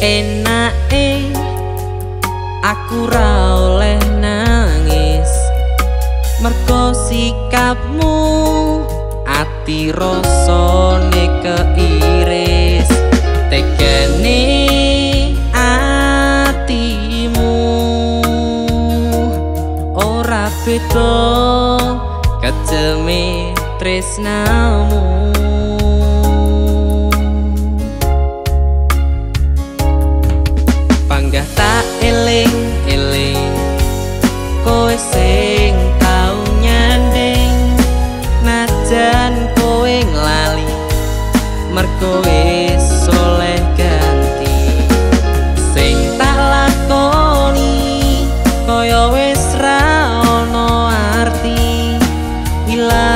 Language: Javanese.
enake aku ra oleh nangis. Mergo sikapmu ati rasane keiris. Tegene atimu ora beda. Kaceme tresnamu. kowe sing tau nyanding. Najan kowe nglali mergo wis soleh ganti. Sing tak lakoni kaya wis ra ono arti. Love